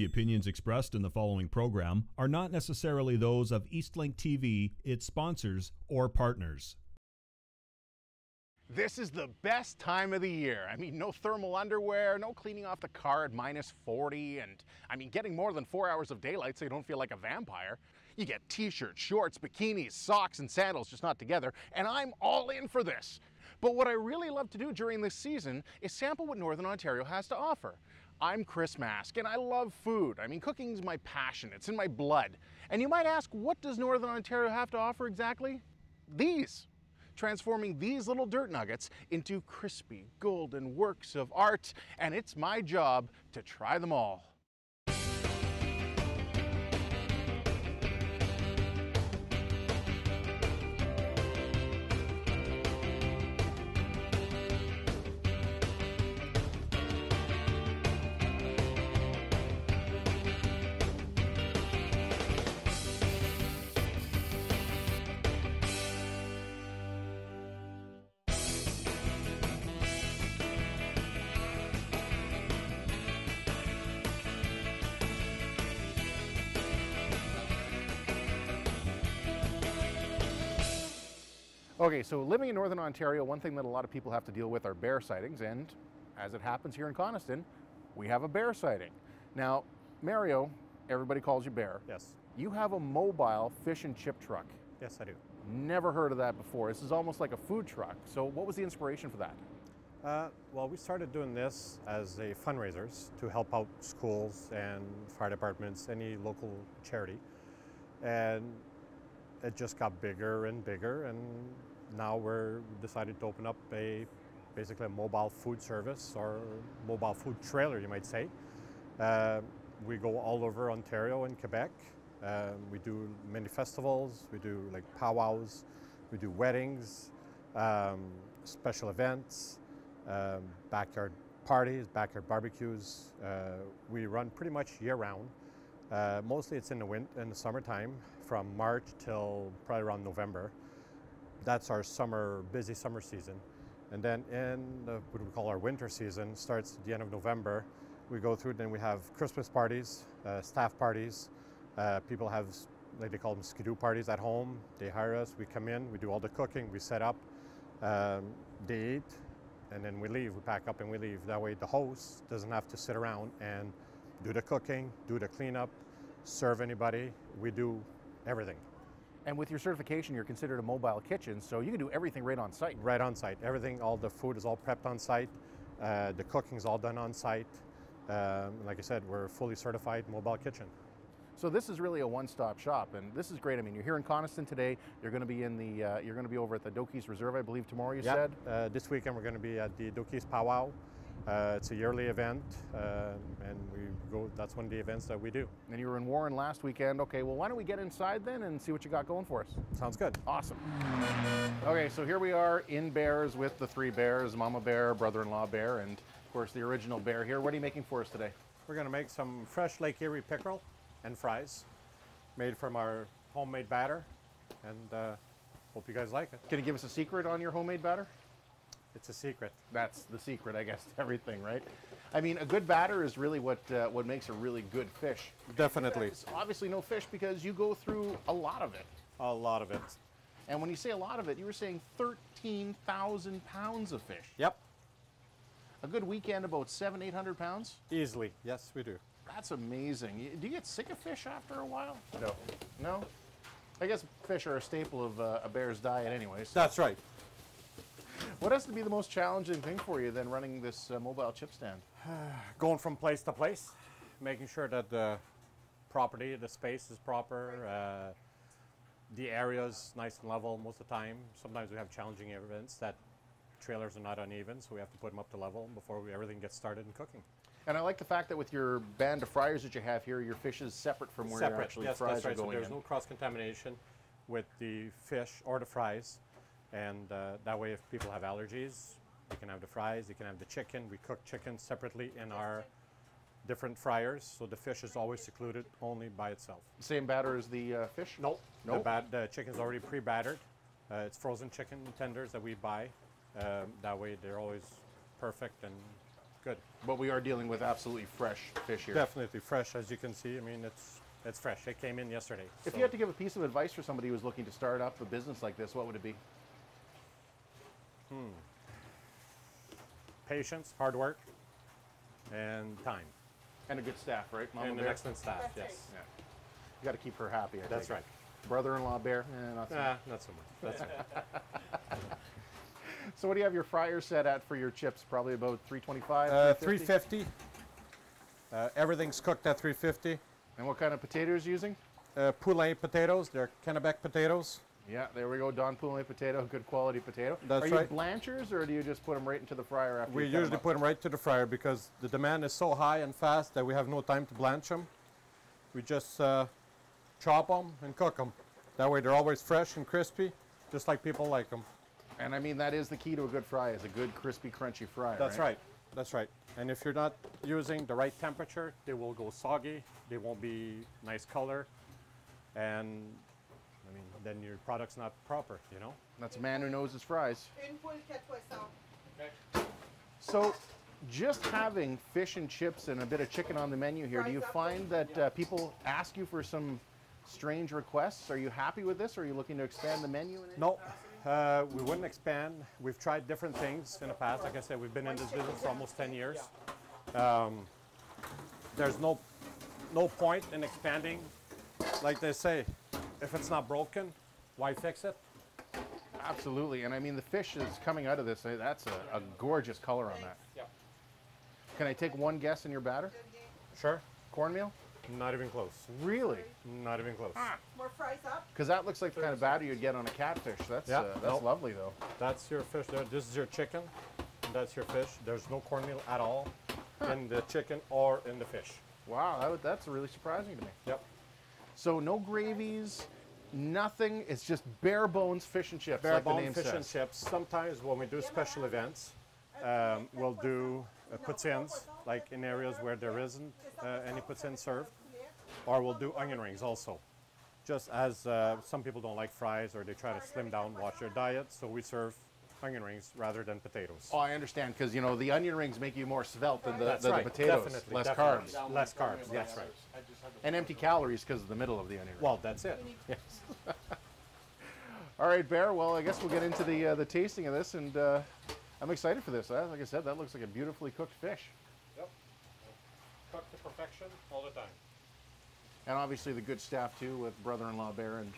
The opinions expressed in the following program are not necessarily those of Eastlink TV, its sponsors, or partners. This is the best time of the year. I mean, no thermal underwear, no cleaning off the car at minus 40, and I mean, getting more than four hours of daylight so you don't feel like a vampire. You get t shirts, shorts, bikinis, socks, and sandals, just not together, and I'm all in for this. But what I really love to do during this season is sample what Northern Ontario has to offer. I'm Chris Mask, and I love food. I mean, cooking's my passion, it's in my blood. And you might ask, what does Northern Ontario have to offer exactly? These transforming these little dirt nuggets into crispy, golden works of art, and it's my job to try them all. Okay, so living in Northern Ontario, one thing that a lot of people have to deal with are bear sightings, and as it happens here in Coniston, we have a bear sighting. Now, Mario, everybody calls you Bear. Yes. You have a mobile fish and chip truck. Yes, I do. Never heard of that before. This is almost like a food truck. So, what was the inspiration for that? Uh, well, we started doing this as a fundraisers to help out schools and fire departments, any local charity. And it just got bigger and bigger, and now we're decided to open up a basically a mobile food service or mobile food trailer, you might say. Uh, we go all over Ontario and Quebec. Um, we do many festivals. We do like powwows. We do weddings, um, special events, um, backyard parties, backyard barbecues. Uh, we run pretty much year round. Uh, mostly it's in the winter, in the summertime, from March till probably around November. That's our summer, busy summer season. And then in the, what we call our winter season, starts at the end of November. We go through, then we have Christmas parties, uh, staff parties. Uh, people have, like they call them skidoo parties at home. They hire us, we come in, we do all the cooking, we set up, um, they eat, and then we leave. We pack up and we leave. That way the host doesn't have to sit around and do the cooking, do the cleanup, serve anybody. We do everything. And with your certification, you're considered a mobile kitchen, so you can do everything right on site. Right on site. Everything, all the food is all prepped on site. Uh, the cooking is all done on site. Um, like I said, we're a fully certified mobile kitchen. So this is really a one-stop shop, and this is great. I mean, you're here in Coniston today. You're going to be in the. Uh, you're going to be over at the Dokis Reserve, I believe, tomorrow. You Yeah. said. Uh, this weekend we're going to be at the Dokis Powwow. Uh, it's a yearly event, uh, and we go. That's one of the events that we do. And you were in Warren last weekend. Okay, well, why don't we get inside then and see what you got going for us? Sounds good. Awesome. Okay, so here we are in Bears with the three bears Mama Bear, brother in law Bear, and of course the original bear here. What are you making for us today? We're going to make some fresh Lake Erie pickerel and fries, made from our homemade batter, and uh, hope you guys like it. Can you give us a secret on your homemade batter? It's a secret. That's the secret, I guess, to everything, right? I mean, a good batter is really what uh, what makes a really good fish. Definitely. It's obviously no fish because you go through a lot of it. A lot of it. And when you say a lot of it, you were saying 13,000 pounds of fish. Yep. A good weekend, about seven, 800 pounds? Easily. Yes, we do. That's amazing. Do you get sick of fish after a while? No. No? I guess fish are a staple of uh, a bear's diet, anyways. That's right. What has to be the most challenging thing for you than running this uh, mobile chip stand? Going from place to place, making sure that the property, the space is proper, uh, the area is nice and level most of the time. Sometimes we have challenging events that trailers are not uneven, so we have to put them up to level before we, everything gets started in cooking. And I like the fact that with your band of fryers that you have here, your fish is separate from where Separate. actually yes, fries that's right. are So going there's in. no cross contamination with the fish or the fries, and uh, that way, if people have allergies, you can have the fries, you can have the chicken. We cook chicken separately in our different fryers, so the fish is always secluded only by itself. Same batter as the uh, fish? Nope. Nope. The, bat- the chicken's already pre-battered. Uh, it's frozen chicken tenders that we buy. Um, that way, they're always perfect and good. But we are dealing with absolutely fresh fish here. Definitely fresh, as you can see. I mean, it's it's fresh. It came in yesterday. If so- you had to give a piece of advice for somebody who's looking to start up a business like this, what would it be? Patience, hard work, and time, And a good staff, right? Mama and an excellent staff. That's yes. right. Yeah. You got to keep her happy. I That's take right. Brother-in-law Bear? Eh, not so much. Nah, not so much. That's right. So what do you have your fryer set at for your chips? Probably about 325, Uh, 350? 350. Uh, everything's cooked at 350. And what kind of potatoes are you using? Uh, poulet potatoes. They're Kennebec potatoes. Yeah, there we go. Don Poulet potato, good quality potato. That's Are you right. blanchers or do you just put them right into the fryer after We you cut 'em usually put them right to the fryer because the demand is so high and fast that we have no time to blanch them. We just uh, chop them and cook them. That way they're always fresh and crispy, just like people like them. And I mean, that is the key to a good fry, is a good crispy, crunchy fry. That's right. That's right. And if you're not using the right temperature, they will go soggy. They won't be nice color, and I mean, then your product's not proper. You know. That's a man who knows his fries. Une poule, quatre poissons. So, just having fish and chips and a bit of chicken on the menu here, do you find that uh, people ask you for some strange requests? Are you happy with this, or are you looking to expand the menu? No, uh, we wouldn't expand. We've tried different things in the past. Like I said, we've been in this business for almost 10 years. Um, there's no, no point in expanding. Like they say, if it's not broken, why fix it? Absolutely, and I mean the fish is coming out of this. uh, That's a, a gorgeous color on that. Yeah. Can I take one guess in your batter? Sure. Cornmeal? Not even close. Really? Not even close. More fries up. Because that looks like the kind of batter you'd get on a catfish. That's Yeah, uh, that's nope. lovely though. That's your fish there. This is your chicken. And that's your fish. There's no cornmeal at all in the chicken or in the fish. Wow, that, that's really surprising to me. Yep. So no gravies, nothing. It's just bare bones fish and chips. Bare like the bone name fish and chips. Sometimes when we do special events, um, we'll do uh, poutines, like in areas where there isn't uh, any poutine served, or we'll do onion rings also. Just as uh, some people don't like fries or they try to slim down, watch their diet, so we serve onion rings rather than potatoes. Oh, I understand because you know the onion rings make you more svelte than the, That's than right. the potatoes. Definitely, Less definitely. carbs Less carbs. That's right. and empty calories because of the middle of the onion ring. Well, that's it. Yes. All right, Bear. Well, I guess we'll get into the uh, the tasting of this, and uh, I'm excited for this. Uh, like I said, that looks like a beautifully cooked fish, Yep. Cooked to perfection all the time. and obviously the good staff too, with brother-in-law Bear and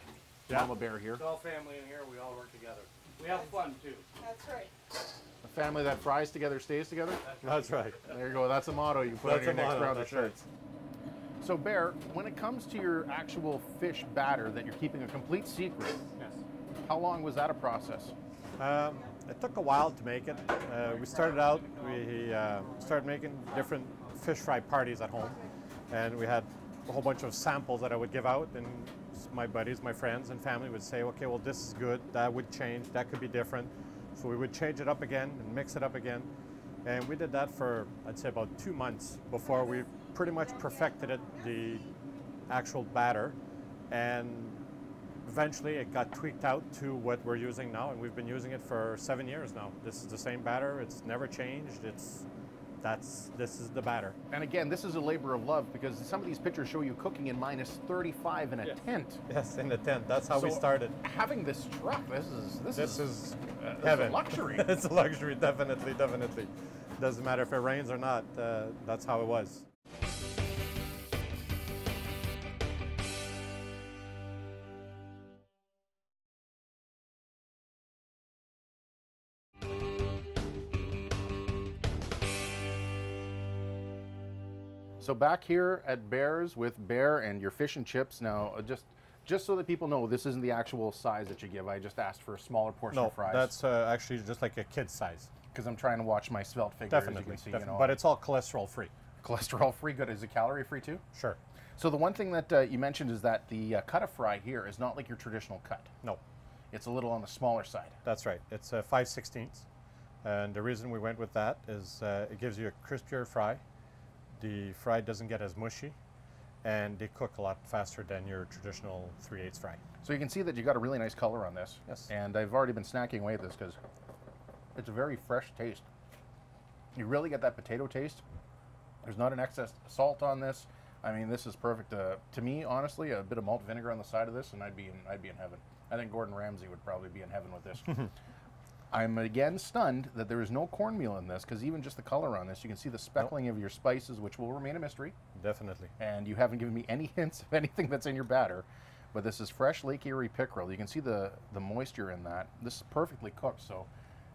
Yeah. Mama Bear here. It's all family in here. We all work together. We have fun too. That's right. A family that fries together stays together. That's right. There you go. That's a motto you can put That's on your next motto, round of that's right. shirts. So, Bear, when it comes to your actual fish batter that you're keeping a complete secret, Yes. how long was that a process? Um, it took a while to make it. Uh, we started out, we uh, started making different fish fry parties at home, and we had a whole bunch of samples that I would give out, and my buddies, my friends, and family would say, okay, well, this is good, that would change, that could be different. So we would change it up again and mix it up again. And we did that for, I'd say, about two months before we pretty much perfected it, the actual batter. And eventually it got tweaked out to what we're using now, and we've been using it for seven years now. This is the same batter. It's never changed. It's that's this is the batter. And again, this is a labor of love because some of these pictures show you cooking in minus 35 in a Yes. tent. Yes, in the tent. That's how we started. Having this truck, this is this, This is, is uh, this heaven. is luxury. it's a luxury, definitely, definitely. Doesn't matter if it rains or not. Uh, that's how it was. So back here at Bears with Bear and your fish and chips. Now, uh, just just so that people know, this isn't the actual size that you give. I just asked for a smaller portion No, of fries. that's uh, actually just like a kid's size. because I'm trying to watch my svelte figure. Definitely, you can see, definitely. you know, but it's all cholesterol free. cholesterol free. Good. Is it calorie free too? Sure. So the one thing that uh, you mentioned is that the uh, cut of fry here is not like your traditional cut. No, It's a little on the smaller side. That's right. It's a 5 16ths. And the reason we went with that is uh, it gives you a crispier fry. The fry doesn't get as mushy. And they cook a lot faster than your traditional 3 8 fry. So you can see that you got a really nice color on this. Yes. And I've already been snacking away at this because it's a very fresh taste. You really get that potato taste. There's not an excess salt on this. I mean, this is perfect. Uh, to me, honestly, a bit of malt vinegar on the side of this, and I'd be in, I'd be in heaven. I think Gordon Ramsay would probably be in heaven with this. I'm again stunned that there is no cornmeal in this because even just the color on this, you can see the speckling of your spices, which will remain a mystery. Definitely. And you haven't given me any hints of anything that's in your batter. But this is fresh Lake Erie pickerel. You can see the, the moisture in that. This is perfectly cooked, so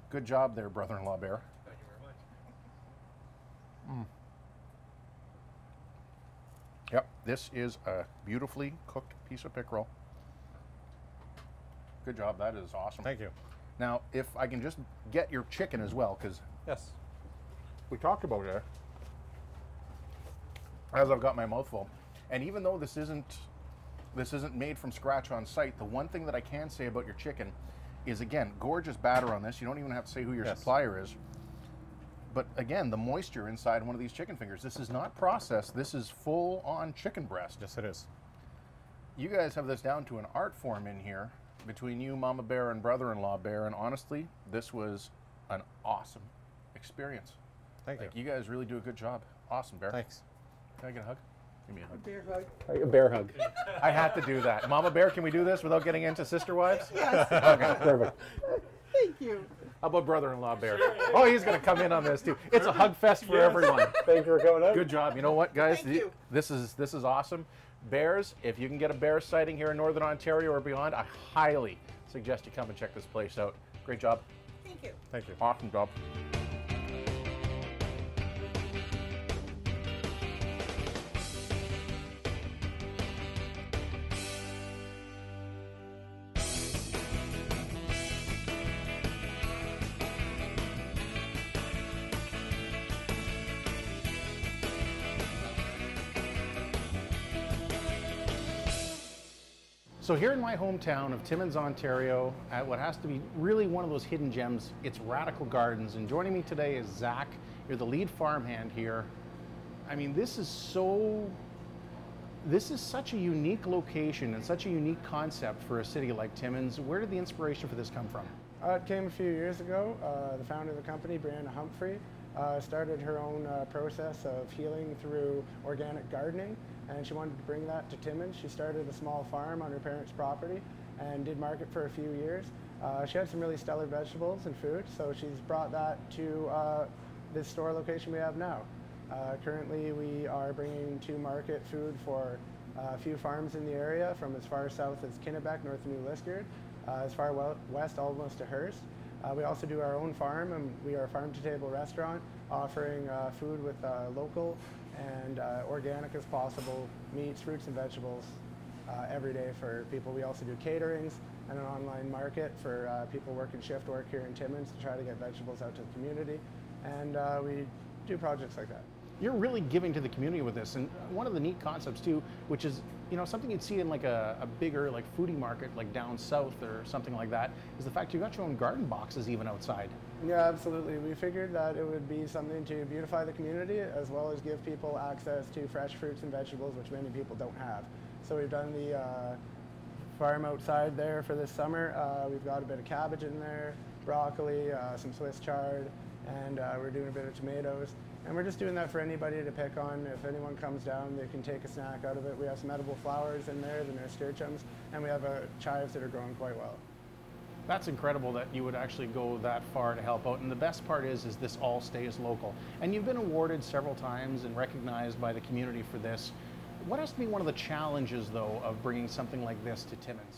good job there, brother-in-law Bear. Thank you very much. Mm. Yep, this is a beautifully cooked piece of pickerel. Good job, that is awesome. Thank you. Now, if I can just get your chicken as well, because Yes. we talked about it as I've got my mouth full. And even though this isn't this isn't made from scratch on site, the one thing that I can say about your chicken is again, gorgeous batter on this. You don't even have to say who your Yes. supplier is. But again, the moisture inside one of these chicken fingers. This is not processed. This is full on chicken breast. Yes, it is. You guys have this down to an art form in here between you, Mama Bear, and brother-in-law Bear. And honestly, this was an awesome experience. Thank Like you. you guys really do a good job. Awesome, Bear. Thanks. Can I get a hug? Give me a hug. Bear hug. A bear hug. I had to do that. Mama Bear, can we do this without getting into sister wives? Yes. Okay, perfect. Thank you. How about brother-in-law Bear? Oh, he's going to come in on this too. It's a hug fest for everyone. Thank you for coming up. Good job. You know what, guys? Thank you. This is this is awesome. Bears, if you can get a bear sighting here in Northern Ontario or beyond, I highly suggest you come and check this place out. Great job. Thank you. Thank you. Awesome job. So here in my hometown of Timmins, Ontario, at what has to be really one of those hidden gems, it's Radical Gardens. And joining me today is Zach. You're the lead farmhand here. I mean, this is so, this is such a unique location and such a unique concept for a city like Timmins. Where did the inspiration for this come from? Uh, it came a few years ago. Uh, the founder of the company, Brianna Humphrey, uh, started her own uh, process of healing through organic gardening, and she wanted to bring that to Timmins. She started a small farm on her parents' property and did market for a few years. Uh, she had some really stellar vegetables and food, so she's brought that to uh, this store location we have now. Uh, currently, we are bringing to market food for uh, a few farms in the area, from as far south as Kinnebec, north of New Liskeard, uh, as far west almost to Hearst. Uh, we also do our own farm, and we are a farm to table restaurant offering food with local and uh, organic as possible meats, fruits, and vegetables uh, every day for people. We also do caterings and an online market for uh, people working shift work here in Timmins to try to get vegetables out to the community. And uh, we do projects like that. You're really giving to the community with this, and one of the neat concepts too, which is you know something you'd see in like a, a bigger like foodie market like down south or something like that, is the fact you've got your own garden boxes even outside. Yeah, absolutely. We figured that it would be something to beautify the community as well as give people access to fresh fruits and vegetables, which many people don't have. So we've done the uh, farm outside there for this summer. Uh, we've got a bit of cabbage in there, broccoli, uh, some Swiss chard, and uh, we're doing a bit of tomatoes. And we're just doing that for anybody to pick on. If anyone comes down, they can take a snack out of it. We have some edible flowers in there, the nasturtiums, and we have uh, chives that are growing quite well. That's incredible that you would actually go that far to help out. And the best part is, is this all stays local. And you've been awarded several times and recognized by the community for this. What has to be one of the challenges, though, of bringing something like this to Timmins?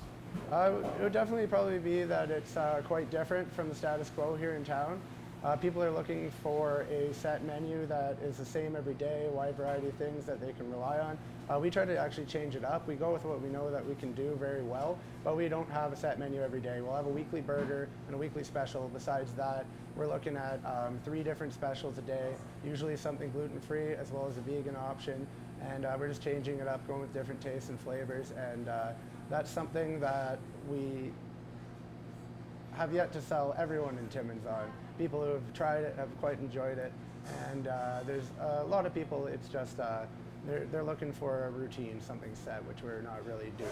Uh, it would definitely probably be that it's uh, quite different from the status quo here in town. Uh, people are looking for a set menu that is the same every day, a wide variety of things that they can rely on. Uh, we try to actually change it up. We go with what we know that we can do very well, but we don't have a set menu every day. We'll have a weekly burger and a weekly special. Besides that, we're looking at um, three different specials a day, usually something gluten-free as well as a vegan option. And uh, we're just changing it up, going with different tastes and flavors. And uh, that's something that we have yet to sell everyone in Timmins on. People who have tried it have quite enjoyed it, and uh, there's a lot of people. It's just uh, they're they're looking for a routine, something set, which we're not really doing.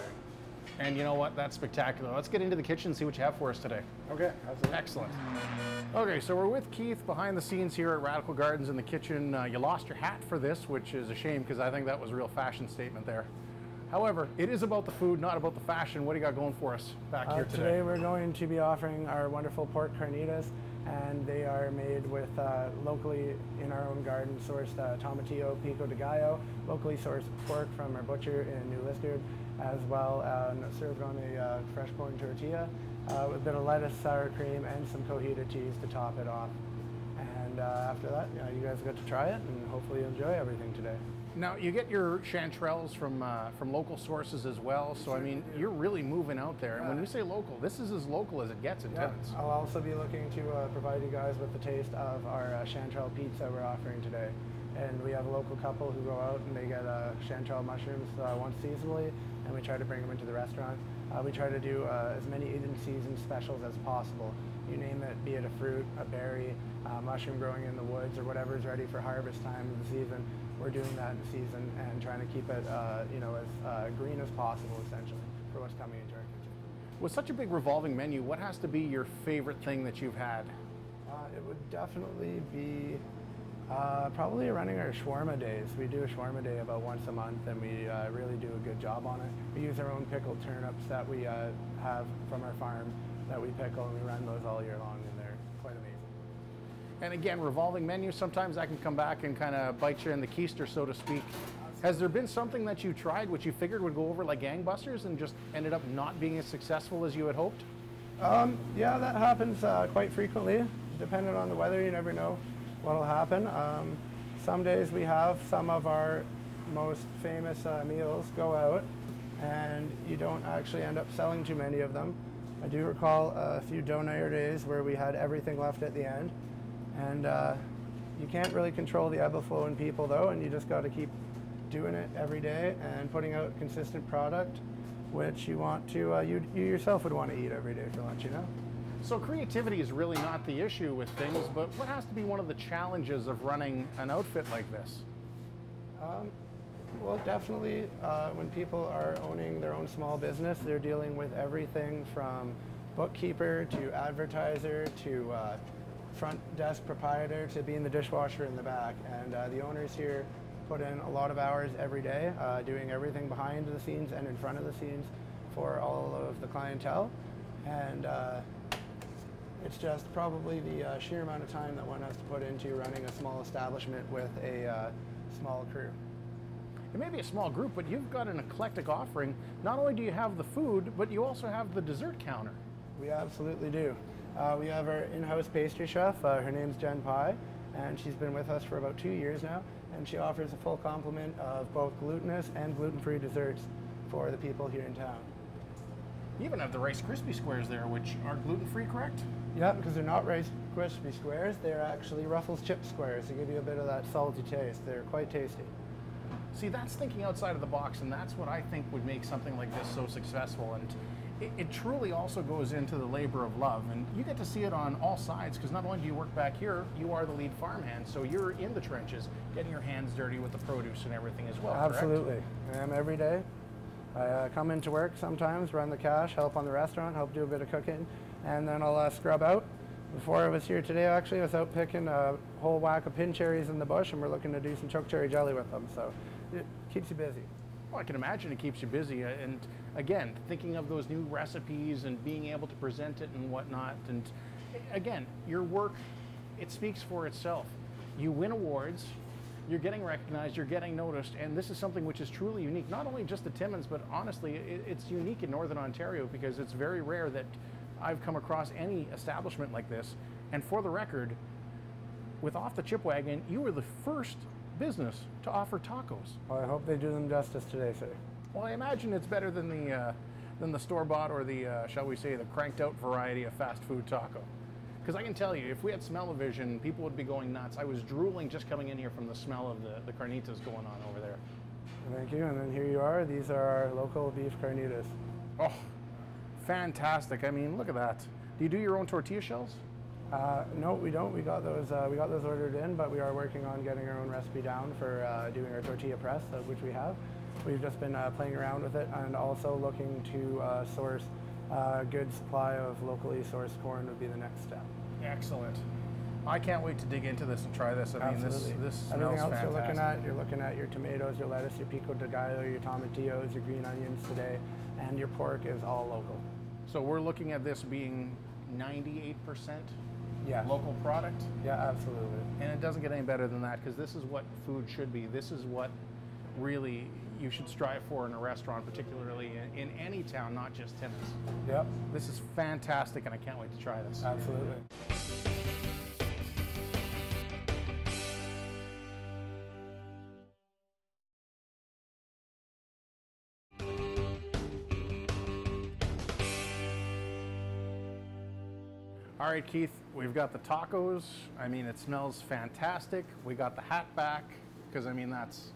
And you know what? That's spectacular. Let's get into the kitchen and see what you have for us today. Okay, absolutely. Excellent. Okay, so we're with Keith behind the scenes here at Radical Gardens in the kitchen. Uh, you lost your hat for this, which is a shame because I think that was a real fashion statement there. However, it is about the food, not about the fashion. What do you got going for us back Uh, here today today? we're going to be offering our wonderful pork carnitas, and they are made with uh, locally in our own garden sourced uh, tomatillo pico de gallo, locally sourced pork from our butcher in New Liskeard, as well and served on a uh, fresh corn tortilla uh, with a bit of lettuce, sour cream, and some cojita cheese to top it off. And uh, after that, you, know, you guys get to try it, and hopefully you enjoy everything today. Now you get your chanterelles from uh, from local sources as well. So I mean, you're really moving out there. And when we say local, this is as local as it gets in Yeah, Timmins. I'll also be looking to uh, provide you guys with the taste of our uh, chanterelle pizza we're offering today. And we have a local couple who go out and they get uh, chanterelle mushrooms uh, once seasonally, and we try to bring them into the restaurant. Uh, we try to do uh, as many in-season specials as possible. You name it, be it a fruit, a berry, uh, mushroom growing in the woods, or whatever is ready for harvest time of the season. We're doing that in the season and trying to keep it, uh, you know, as uh, green as possible, essentially, for what's coming into our kitchen. With such a big revolving menu, what has to be your favorite thing that you've had? Uh, it would definitely be uh, probably running our shawarma days. We do a shawarma day about once a month, and we uh, really do a good job on it. We use our own pickled turnips that we uh, have from our farm that we pickle, and we run those all year long, and they're quite amazing. And again, revolving menu, sometimes I can come back and kind of bite you in the keister, so to speak. Has there been something that you tried which you figured would go over like gangbusters and just ended up not being as successful as you had hoped? Um, yeah, that happens uh, quite frequently. Depending on the weather, you never know what'll happen. Um, some days we have some of our most famous uh, meals go out, and you don't actually end up selling too many of them. I do recall a few donair days where we had everything left at the end, and uh, you can't really control the ebb and flow in people though, and you just got to keep doing it every day and putting out consistent product, which you want to, uh, you, you yourself would want to eat every day for lunch, you know? So creativity is really not the issue with things, but what has to be one of the challenges of running an outfit like this? Um, well, definitely, uh, when people are owning their own small business, they're dealing with everything from bookkeeper to advertiser to uh, front desk proprietor to being the dishwasher in the back. And uh, the owners here put in a lot of hours every day, uh, doing everything behind the scenes and in front of the scenes for all of the clientele. And uh, it's just probably the uh, sheer amount of time that one has to put into running a small establishment with a uh, small crew. It may be a small group, but you've got an eclectic offering. Not only do you have the food, but you also have the dessert counter. We absolutely do. Uh, we have our in-house pastry chef. Uh, her name's Jen Pye, and she's been with us for about two years now. And she offers a full complement of both glutinous and gluten-free desserts for the people here in town. You even have the Rice Krispie squares there, which are gluten-free, correct? Yeah, because they're not Rice Krispie squares. They're actually Ruffles chip squares to give you a bit of that salty taste. They're quite tasty. See, that's thinking outside of the box, and that's what I think would make something like this so successful. And it, it truly also goes into the labor of love. And you get to see it on all sides, because not only do you work back here, you are the lead farmhand, so you're in the trenches, getting your hands dirty with the produce and everything as well. correct? Absolutely. I am every day. I uh, come into work sometimes, run the cash, help on the restaurant, help do a bit of cooking, and then I'll uh, scrub out. Before I was here today, actually, I was out picking a whole whack of pin cherries in the bush, and we're looking to do some choke cherry jelly with them. So it keeps you busy. Well, I can imagine it keeps you busy. uh, And again, thinking of those new recipes and being able to present it and whatnot. And again, your work, it speaks for itself. You win awards, you're getting recognized, you're getting noticed, and this is something which is truly unique, not only just the Timmins, but honestly, it, it's unique in Northern Ontario because it's very rare that I've come across any establishment like this. And for the record, with Off the Chip Wagon, you were the first business to offer tacos. Well, I hope they do them justice today, sir. Well, I imagine it's better than the uh, than the store bought or the uh, shall we say the cranked out variety of fast food taco. Because I can tell you, if we had smell-o-vision, people would be going nuts. I was drooling just coming in here from the smell of the, the carnitas going on over there. Thank you. And then here you are. These are our local beef carnitas. Oh, fantastic! I mean, look at that. Do you do your own tortilla shells? Uh, no, we don't. We got those. Uh, we got those ordered in, but we are working on getting our own recipe down for uh, doing our tortilla press, uh, which we have. We've just been uh, playing around with it and also looking to uh, source a good supply of locally sourced corn would be the next step. Excellent. I can't wait to dig into this and try this. I mean, this Absolutely. this smells Everything else fantastic. you're looking at, you're looking at your tomatoes, your lettuce, your pico de gallo, your tomatillos, your green onions today, and your pork is all local. So we're looking at this being 98% Yeah. local product, Yeah, absolutely. and it doesn't get any better than that because this is what food should be. This is what really you should strive for in a restaurant, particularly in, any town, not just Timmins. Yep, This is fantastic, and I can't wait to try this. absolutely. All right, Keith, we've got the tacos. I mean, it smells fantastic. We got the hat back because I mean that's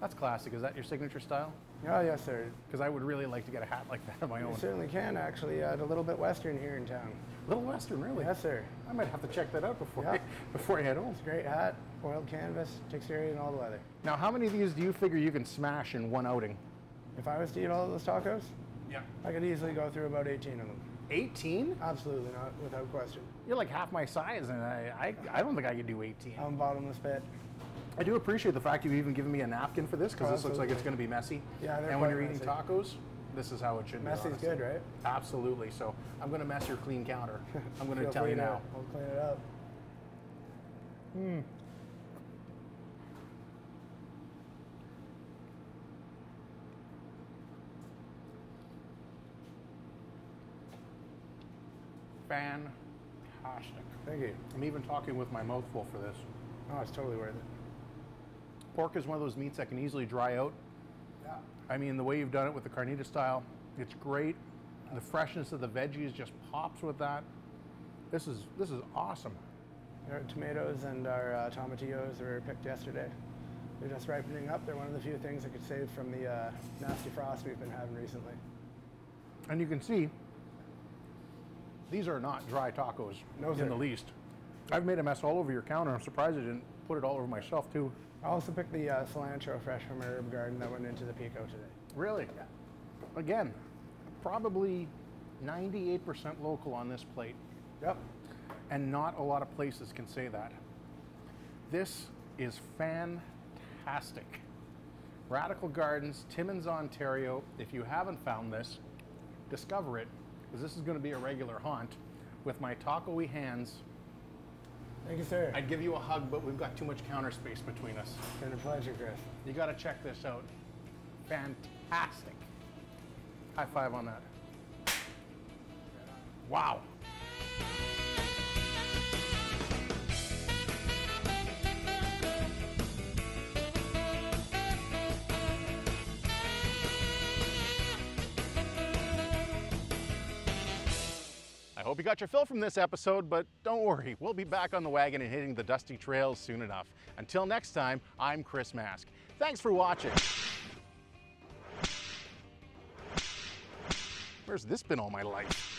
that's classic. Is that your signature style? Oh, yes, sir. Because I would really like to get a hat like that of my You own. certainly can, actually. Uh, a little bit western here in town. A little Western, really. Yes, sir. I might have to check that out before Yeah. I, before I head home. It's a great hat, oiled canvas, takes care of you in all the weather. Now, how many of these do you figure you can smash in one outing? If I was to eat all of those tacos, Yeah. I could easily go through about 18 of them. 18? Absolutely not, without question. You're like half my size, and I, I, I don't think I could do 18. I'm bottomless pit. I do appreciate the fact you've even given me a napkin for this because Oh, this looks like it's going to be messy. Yeah, And when you're eating tacos, this is how it should Messy's be. honestly. good, right? Absolutely. So I'm going to mess your clean counter. I'm going to tell you now. I'll clean it up. Hmm. Fantastic. Thank you. I'm even talking with my mouth full for this. Oh, it's totally worth it. Pork is one of those meats that can easily dry out. Yeah. I mean, the way you've done it with the carnita style, it's great. The freshness of the veggies just pops with that. This is this is awesome. Our tomatoes and our uh, tomatillos were picked yesterday. They're just ripening up. They're one of the few things that could save from the uh, nasty frost we've been having recently. And you can see these are not dry tacos No, in sir. the least. I've made a mess all over your counter. I'm surprised I didn't put it all over myself too. I also picked the uh, cilantro fresh from herb garden that went into the pico today. Really? Yeah. Again, probably 98% local on this plate, Yep. and not a lot of places can say that. This is fantastic. Radical Gardens, Timmins, Ontario. If you haven't found this, discover it, because this is going to be a regular haunt. With my taco-y hands, Thank you, sir. I'd give you a hug, but we've got too much counter space between us. It's been a pleasure, Chris. You got to check this out. Fantastic. High five on that. Wow. You got your fill from this episode, but don't worry, we'll be back on the wagon and hitting the dusty trails soon enough. Until next time, I'm Chris Mask. Thanks for watching. Where's this been all my life?